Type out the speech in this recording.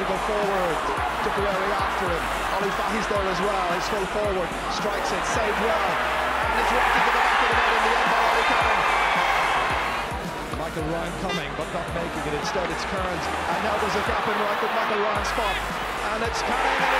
to go forward. Tipperary after him. Ollie Fahy's there as well. He's full forward, strikes it, saved well. And it's right into the back of the net in the end by Ollie Canning. Michael Ryan coming, but not making it. Instead, it's Kearns. And now there's a gap in right with Michael Ryan's spot. And it's Canning, and he.